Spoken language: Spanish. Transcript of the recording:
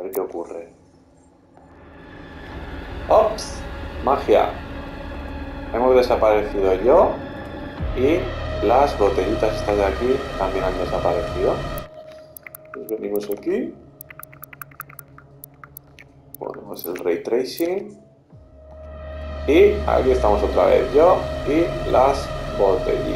A ver qué ocurre. ¡Ops! ¡Magia! Hemos desaparecido yo y las botellitas estas de aquí también han desaparecido. Pues venimos aquí. Ponemos el ray tracing. Y aquí estamos otra vez yo y las botellitas.